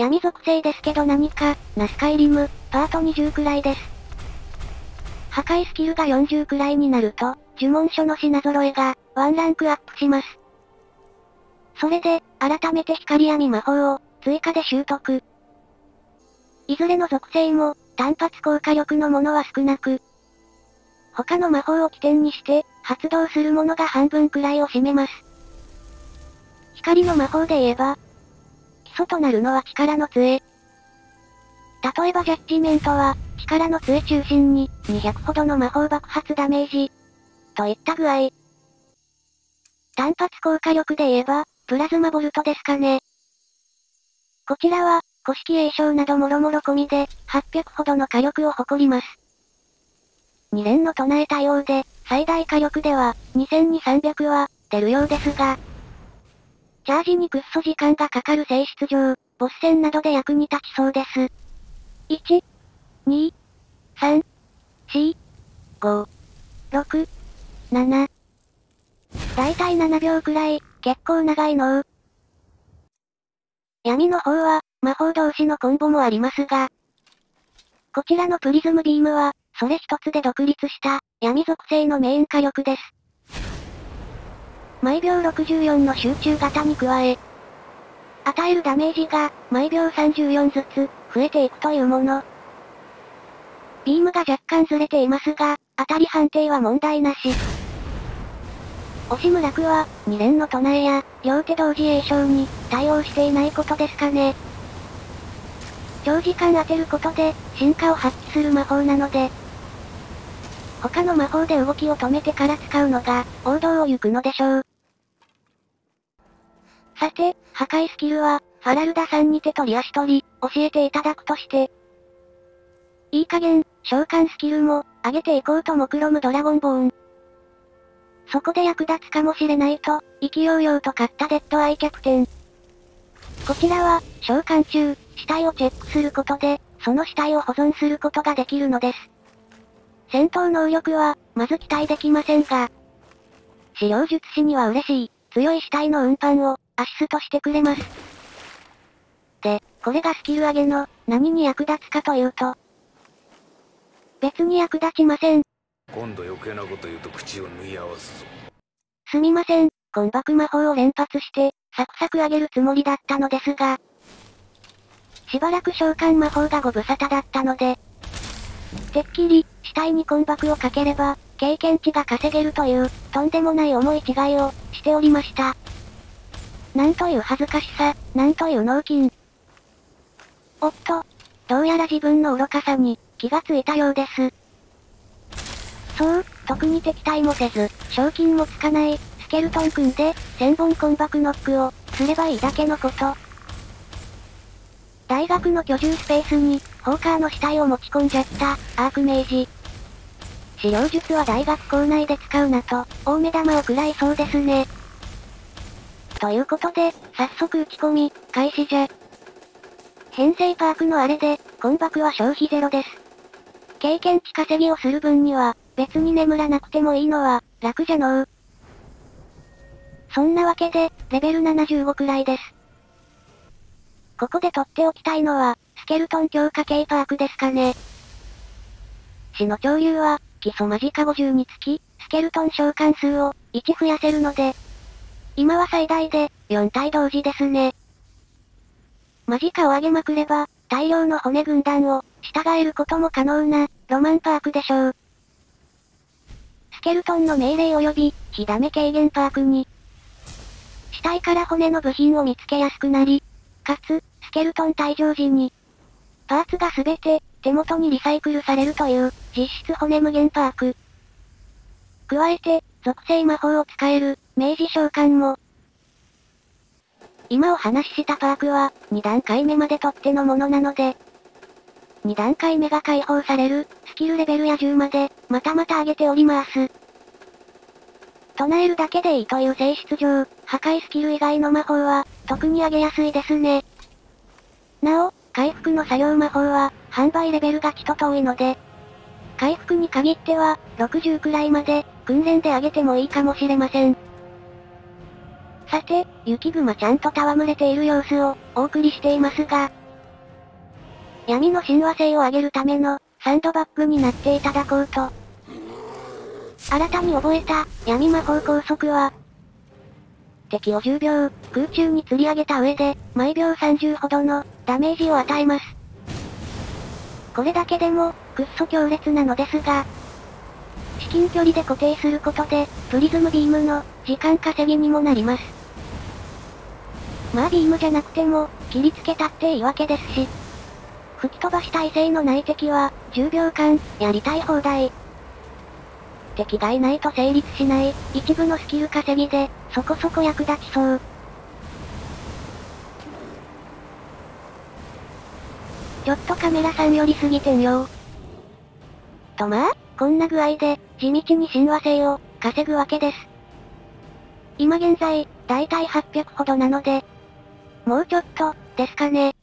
闇属性ですけど何か、ナスカイリム、パート20くらいです。破壊スキルが40くらいになると、呪文書の品揃えが、ワンランクアップします。それで、改めて光闇魔法を、追加で習得。いずれの属性も、単発効果力のものは少なく、他の魔法を起点にして、発動するものが半分くらいを占めます。光の魔法で言えば、基礎となるのは力の杖。例えばジャッジメントは、力の杖中心に、200ほどの魔法爆発ダメージ。といった具合。単発効果力で言えば、プラズマボルトですかね。こちらは、古式栄称などもろもろ込みで、800ほどの火力を誇ります。2連の唱えたようで、最大火力では、22300は、出るようですが、チャージにくっそ時間がかかる性質上、ボス戦などで役に立ちそうです。1、2、3、4、5、6、7。だいたい7秒くらい、結構長いの闇の方は、魔法同士のコンボもありますが、こちらのプリズムビームは、それ一つで独立した、闇属性のメイン火力です。毎秒64の集中型に加え、与えるダメージが、毎秒34ずつ、増えていくというもの。ビームが若干ずれていますが、当たり判定は問題なし。押村楽は、二連の唱えや、両手同時栄唱に、対応していないことですかね。長時間当てることで、進化を発揮する魔法なので、他の魔法で動きを止めてから使うのが、王道を行くのでしょう。さて、破壊スキルは、ファラルダさんに手取り足取り、教えていただくとして。いい加減、召喚スキルも、上げていこうと目論むドラゴンボーン。そこで役立つかもしれないと、意気揚々と買ったデッドアイ逆転。こちらは、召喚中、死体をチェックすることで、その死体を保存することができるのです。戦闘能力は、まず期待できませんが、資料術師には嬉しい、強い死体の運搬を、アシストしてくれます。で、これがスキル上げの、何に役立つかというと、別に役立ちません。今度余計なこと言うと口を縫い合わすぞ。すみません、コ爆魔法を連発して、サクサク上げるつもりだったのですが、しばらく召喚魔法がご無沙汰だったので、てっきり、死体にコ爆をかければ、経験値が稼げるという、とんでもない思い違いを、しておりました。なんという恥ずかしさ、なんという脳筋。おっと、どうやら自分の愚かさに、気がついたようです。そう、特に敵対もせず、賞金もつかない、スケルトン組んで、1000本コンバクノックを、すればいいだけのこと。大学の居住スペースに、ホーカーの死体を持ち込んじゃった、アークメイジ。資料術は大学校内で使うなと、大目玉を食らいそうですね。ということで、早速打ち込み、開始じゃ。編成パークのあれで、コンバクは消費ゼロです。経験値稼ぎをする分には、別に眠らなくてもいいのは、楽じゃのう。そんなわけで、レベル75くらいです。ここで取っておきたいのは、スケルトン強化系パークですかね。死の潮流は、基礎間近50につき、スケルトン召喚数を、1増やせるので、今は最大で、4体同時ですね。間近を上げまくれば、大量の骨軍団を、従えることも可能な、ロマンパークでしょう。スケルトンの命令及び、火ダメ軽減パークに、死体から骨の部品を見つけやすくなり、かつ、スケルトン退場時に、パーツがすべて、手元にリサイクルされるという、実質骨無限パーク。加えて、属性魔法を使える、明治召喚も。今お話ししたパークは、2段階目まで取ってのものなので、2段階目が解放される、スキルレベルや10まで、またまた上げております。唱えるだけでいいという性質上、破壊スキル以外の魔法は、特に上げやすいですね。なお、回復の作業魔法は、販売レベルがちと遠いので、回復に限っては、60くらいまで、訓練で上げてもいいかもしれません。さて、雪熊ちゃんと戯れている様子を、お送りしていますが、闇の親和性を上げるための、サンドバッグになっていただこうと。新たに覚えた、闇魔法高速は、敵を10秒、空中に吊り上げた上で、毎秒30ほどの、ダメージを与えます。これだけでも、くっそ強烈なのですが、至近距離で固定することで、プリズムビームの、時間稼ぎにもなります。まあビームじゃなくても、切りつけたっていいわけですし。吹き飛ばし耐性のない敵は、10秒間、やりたい放題。敵がいないと成立しない、一部のスキル稼ぎで、そこそこ役立ちそう。ちょっとカメラさん寄りすぎてんよ。とまあ、こんな具合で、地道に親和性を、稼ぐわけです。今現在、だいたい800ほどなので、もうちょっと、ですかね。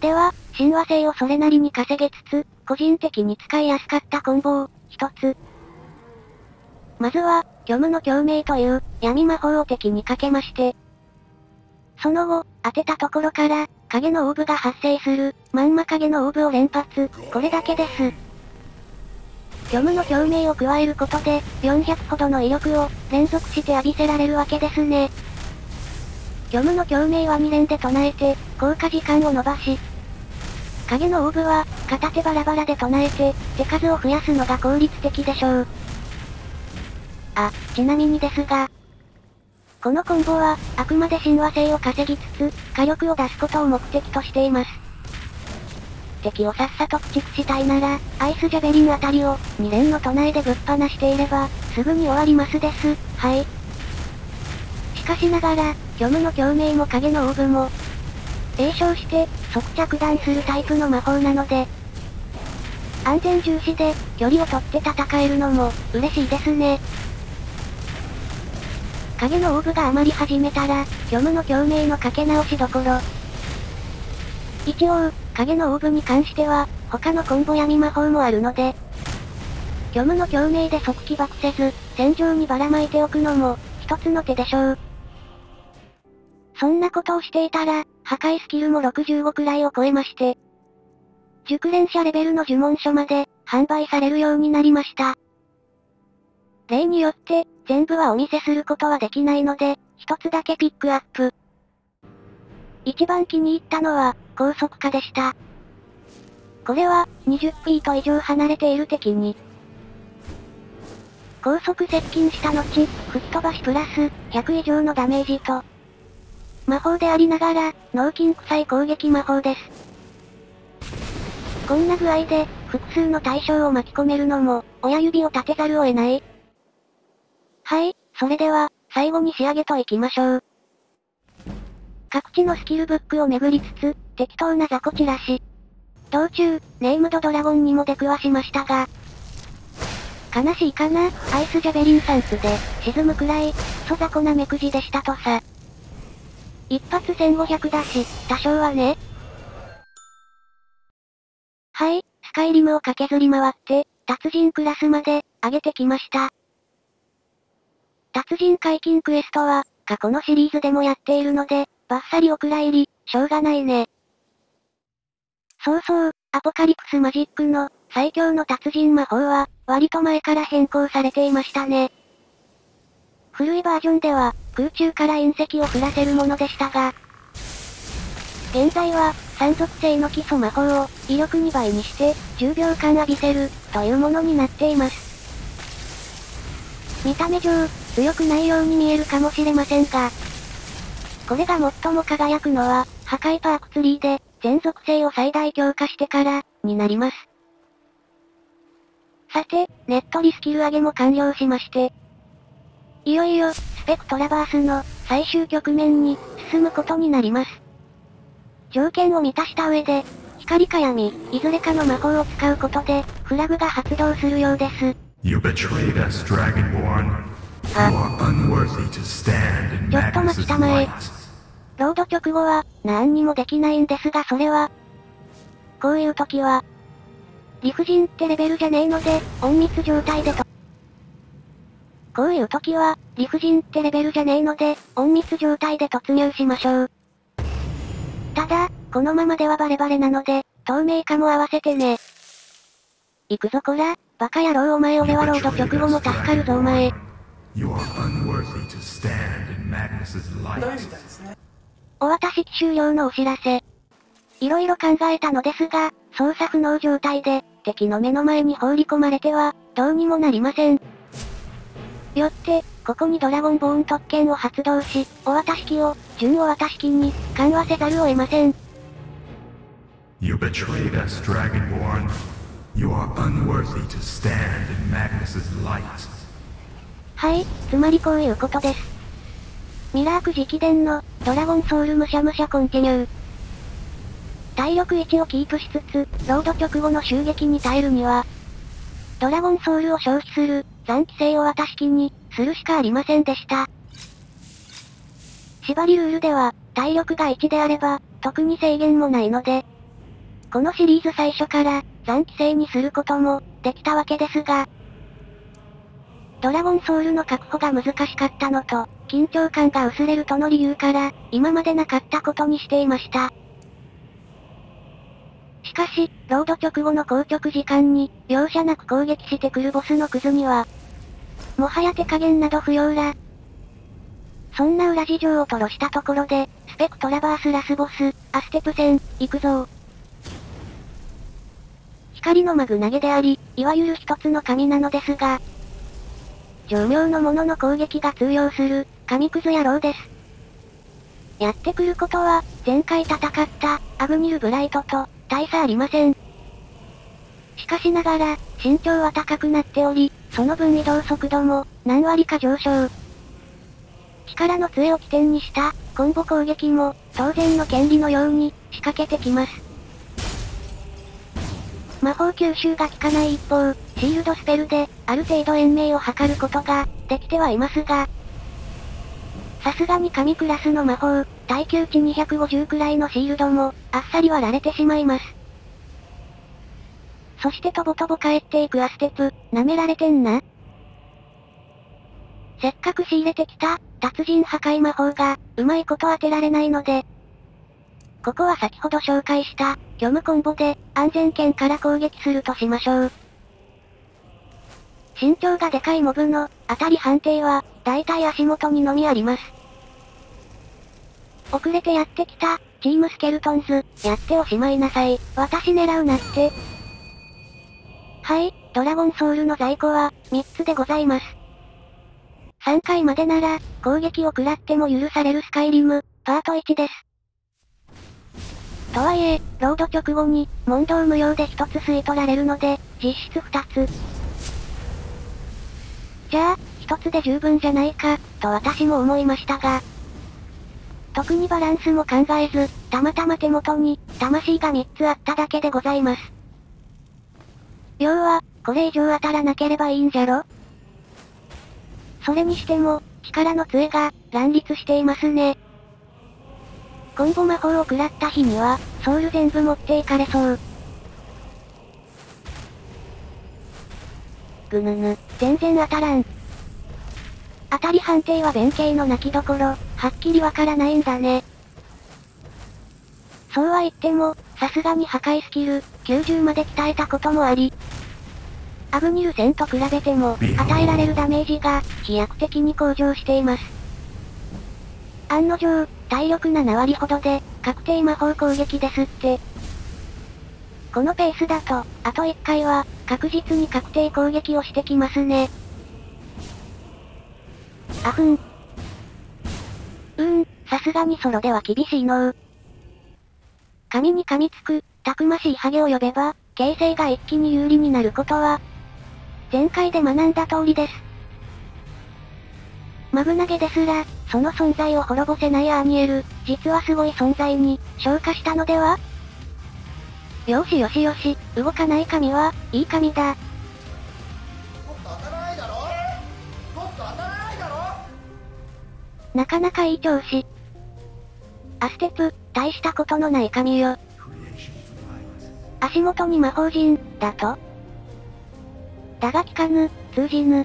では、親和性をそれなりに稼げつつ、個人的に使いやすかったコンボを、一つ。まずは、虚無の共鳴という、闇魔法を敵にかけまして、その後、当てたところから、影のオーブが発生する、まんま影のオーブを連発、これだけです。虚無の共鳴を加えることで、400ほどの威力を、連続して浴びせられるわけですね。虚無の共鳴は2連で唱えて、効果時間を伸ばし、影のオーブは、片手バラバラで唱えて、手数を増やすのが効率的でしょう。あ、ちなみにですが、このコンボは、あくまで親和性を稼ぎつつ、火力を出すことを目的としています。敵をさっさと駆逐したいなら、アイスジャベリンあたりを、2連の唱えでぶっ放していれば、すぐに終わりますです。はい。しかしながら、虚無の共鳴も影のオーブも、栄唱して、即着弾するタイプの魔法なので、安全重視で、距離を取って戦えるのも、嬉しいですね。影のオーブが余り始めたら、虚無の共鳴のかけ直しどころ。一応、影のオーブに関しては、他のコンボ闇魔法もあるので、虚無の共鳴で即起爆せず、戦場にばらまいておくのも、一つの手でしょう。そんなことをしていたら、破壊スキルも65くらいを超えまして、熟練者レベルの呪文書まで、販売されるようになりました。例によって、全部はお見せすることはできないので、一つだけピックアップ。一番気に入ったのは、高速化でした。これは、20フィート以上離れている敵に、高速接近した後、吹き飛ばしプラス、100以上のダメージと、魔法でありながら、脳筋臭い攻撃魔法です。こんな具合で、複数の対象を巻き込めるのも、親指を立てざるを得ない。はい、それでは、最後に仕上げといきましょう。各地のスキルブックを巡りつつ、適当な雑魚散らし。道中、ネームドドラゴンにも出くわしましたが、悲しいかな、アイスジャベリンサンプで、沈むくらい、そ雑魚な目くじでしたとさ。一発1500だし、多少はね。はい、スカイリムを駆けずり回って、達人クラスまで、上げてきました。達人解禁クエストは、過去のシリーズでもやっているので、バッサリお蔵入り、しょうがないね。そうそう、アポカリプスマジックの、最強の達人魔法は、割と前から変更されていましたね。古いバージョンでは、空中から隕石を降らせるものでしたが、現在は、三属性の基礎魔法を、威力2倍にして、10秒間浴びせる、というものになっています。見た目上、強くないように見えるかもしれませんが、これが最も輝くのは、破壊パークツリーで、全属性を最大強化してから、になります。さて、ネットリスキル上げも完了しまして、いよいよ、スペクトラバースの、最終局面に、進むことになります。条件を満たした上で、光か闇、いずれかの魔法を使うことで、フラグが発動するようです。You betrayed us, Dragonborn. あ。ちょっと待ちたまえ。ロード直後は、何にもできないんですがそれは、こういう時は、理不尽ってレベルじゃねえので、隠密状態でと。こういう時は、理不尽ってレベルじゃねえので、隠密状態で突入しましょう。ただ、このままではバレバレなので、透明化も合わせてね。行くぞこら、バカ野郎お前俺はロード直後も助かるぞお前。お渡し終了のお知らせ。いろいろ考えたのですが、操作不能状態で、敵の目の前に放り込まれては、どうにもなりません。よって、ここにドラゴンボーン特権を発動し、お渡し機を、準お渡し機に、緩和せざるを得ません。You betrayed us, Dragonborn. You are unworthy to stand in Magnus's light. はい、つまりこういうことです。ミラーク直伝の、ドラゴンソウルむしゃむしゃコンティニュー。体力1をキープしつつ、ロード直後の襲撃に耐えるには、ドラゴンソウルを消費する、残機性を渡し機に、するしかありませんでした。縛りルールでは、体力が1であれば、特に制限もないので、このシリーズ最初から、残機性にすることも、できたわけですが、ドラゴンソウルの確保が難しかったのと、緊張感が薄れるとの理由から、今までなかったことにしていました。しかし、ロード直後の硬直時間に、容赦なく攻撃してくるボスのクズには、もはや手加減など不要ら。そんな裏事情を吐露したところで、スペクトラバースラスボス、アステプ戦、行くぞ光のマグ投げであり、いわゆる一つの神なのですが、寿命のものの攻撃が通用する、神クズ野郎です。やってくることは、前回戦った、アグニルブライトと、大差ありません。しかしながら、身長は高くなっており、その分移動速度も、何割か上昇。力の杖を起点にした、コンボ攻撃も、当然の権利のように、仕掛けてきます。魔法吸収が効かない一方、シールドスペルで、ある程度延命を図ることが、できてはいますが、さすがに神クラスの魔法、耐久値250くらいのシールドも、あっさり割られてしまいます。そしてとぼとぼ帰っていくアステプ、舐められてんな。せっかく仕入れてきた、達人破壊魔法が、うまいこと当てられないので、ここは先ほど紹介した、虚無コンボで、安全圏から攻撃するとしましょう。身長がでかいモブの、当たり判定は、大体足元にのみあります。遅れてやってきた、チームスケルトンズ、やっておしまいなさい。私狙うなって。はい、ドラゴンソウルの在庫は、3つでございます。3回までなら、攻撃を食らっても許されるスカイリム、パート1です。とはいえ、ロード直後に、問答無用で1つ吸い取られるので、実質2つ。じゃあ、1つで十分じゃないか、と私も思いましたが、特にバランスも考えず、たまたま手元に、魂が3つあっただけでございます。要は、これ以上当たらなければいいんじゃろ？それにしても、力の杖が、乱立していますね。コンボ魔法を食らった日には、ソウル全部持っていかれそう。ぐぬぬ、全然当たらん。当たり判定は弁慶の泣きどころ、はっきりわからないんだね。そうは言っても、さすがに破壊スキル、90まで鍛えたこともあり、アグニル戦と比べても、与えられるダメージが、飛躍的に向上しています。案の定、体力7割ほどで、確定魔法攻撃ですって。このペースだと、あと1回は、確実に確定攻撃をしてきますね。あふん。うーん、さすがにソロでは厳しいのう。髪に噛みつく、たくましいハゲを呼べば、形勢が一気に有利になることは、前回で学んだ通りです。マグ投げですら、その存在を滅ぼせないアーニエル、実はすごい存在に、昇華したのでは？よしよしよし、動かない髪は、いい髪だ。なかなかいい調子。アステプ、大したことのない髪よ。足元に魔法陣、だと？だが効かぬ、通じぬ。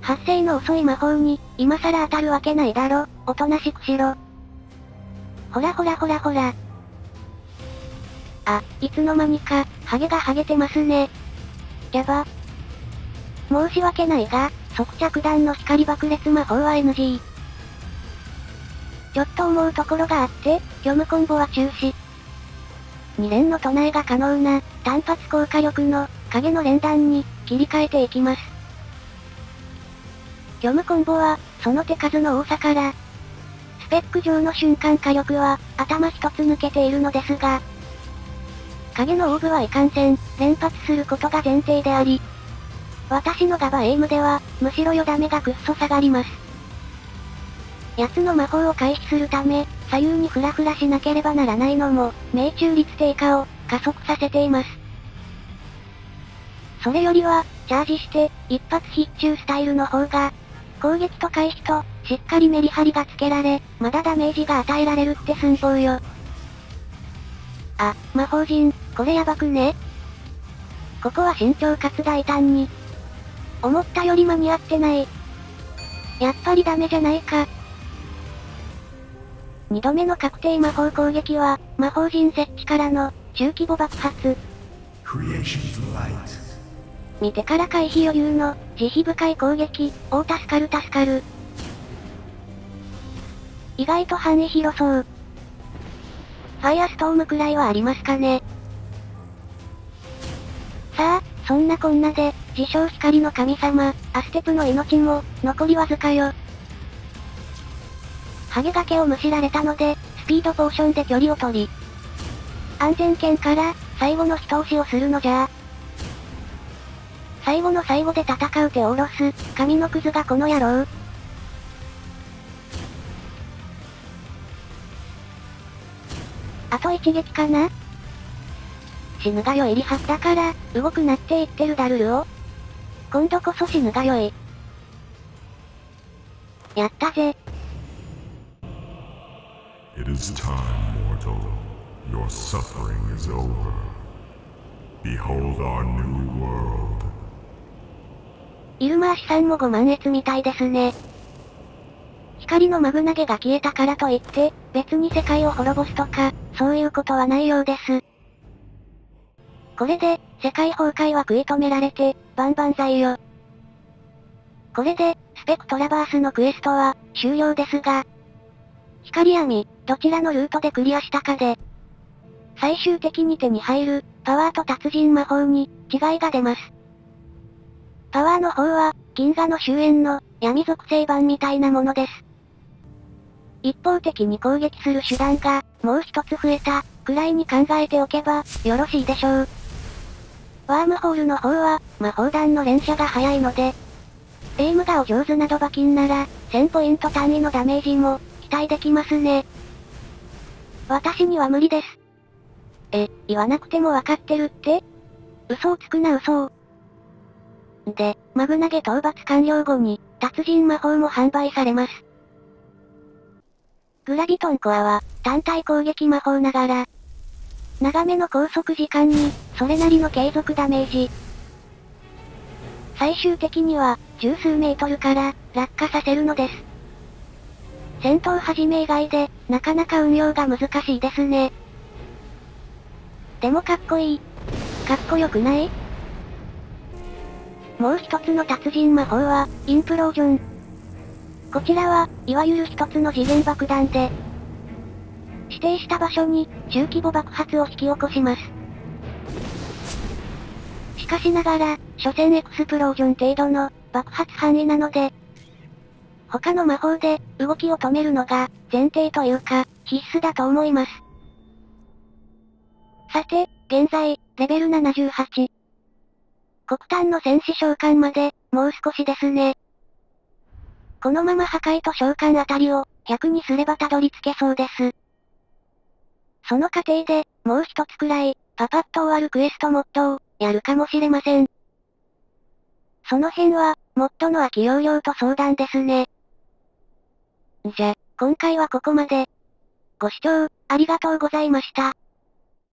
発生の遅い魔法に、今更当たるわけないだろ、おとなしくしろ。ほらほらほらほら。あ、いつの間にか、ハゲがハゲてますね。やば。申し訳ないが、即着弾の光爆裂魔法は NG。ちょっと思うところがあって、虚無コンボは中止。2連の唱えが可能な、単発効果力の、影の連弾に、切り替えていきます。虚無コンボは、その手数の多さから、スペック上の瞬間火力は、頭一つ抜けているのですが、影のオーブはいかんせん、連発することが前提であり、私のガバエイムでは、むしろよだめがぐっそ下がります。奴の魔法を回避するため、左右にフラフラしなければならないのも、命中率低下を加速させています。それよりは、チャージして、一発必中スタイルの方が、攻撃と回避と、しっかりメリハリがつけられ、まだダメージが与えられるって寸法よ。あ、魔法陣、これやばくねここは慎重かつ大胆に。思ったより間に合ってない。やっぱりダメじゃないか。二度目の確定魔法攻撃は、魔法陣設置からの、中規模爆発。見てから回避余裕の、慈悲深い攻撃、お助かる助かる。意外と範囲広そう。ファイアストームくらいはありますかね。さあ、そんなこんなで、自称光の神様、アステプの命も、残りわずかよ。ハゲ崖をむしられたので、スピードポーションで距離を取り、安全圏から、最後の一押しをするのじゃ最後の最後で戦う手を下ろす、神のクズがこの野郎。あと一撃かな死ぬがよいリハだから、動くなって言ってるダルルを。今度こそ死ぬがよい。やったぜ。Is time, mortal. Your suffering is over. Behold our new world. イルマーシさんもご満悦みたいですね。光のマグナゲが消えたからといって、別に世界を滅ぼすとか、そういうことはないようです。これで、世界崩壊は食い止められて、万々歳よ。これで、スペクトラバースのクエストは、終了ですが、光闇、どちらのルートでクリアしたかで、最終的に手に入る、パワーと達人魔法に、違いが出ます。パワーの方は、銀河の終焉の、闇属性版みたいなものです。一方的に攻撃する手段が、もう一つ増えた、くらいに考えておけば、よろしいでしょう。ワームホールの方は、魔法弾の連射が早いので、エイムがお上手なドバキンなら、1000ポイント単位のダメージも、期待できますね。私には無理です。え、言わなくてもわかってるって？嘘をつくな嘘を。で、マグナゲ討伐完了後に、達人魔法も販売されます。グラビトンコアは、単体攻撃魔法ながら、長めの拘束時間に、それなりの継続ダメージ。最終的には、十数メートルから、落下させるのです。戦闘始め以外で、なかなか運用が難しいですね。でもかっこいい。かっこよくない？もう一つの達人魔法は、インプロージョン。こちらは、いわゆる一つの次元爆弾で、指定した場所に、中規模爆発を引き起こします。しかしながら、所詮エクスプロージョン程度の、爆発範囲なので、他の魔法で、動きを止めるのが、前提というか、必須だと思います。さて、現在、レベル78。黒炭の戦士召喚まで、もう少しですね。このまま破壊と召喚あたりを、100にすればたどり着けそうです。その過程で、もう一つくらい、パパッと終わるクエストモッドを、やるかもしれません。その辺は、モッドの空き容量と相談ですね。じゃ、今回はここまで。ご視聴、ありがとうございました。